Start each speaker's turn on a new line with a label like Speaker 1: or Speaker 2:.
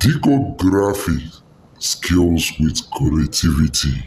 Speaker 1: Decode skills with creativity.